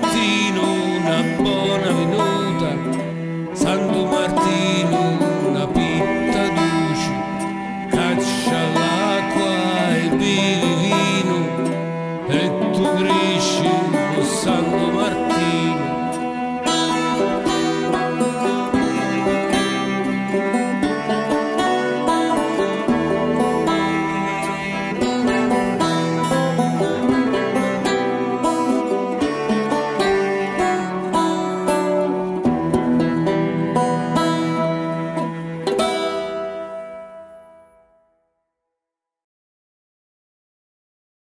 Martino una buona venuta, Santo Martino una pitta duce, caccia l'acqua e bevi vino. E tu cresci, oh Santo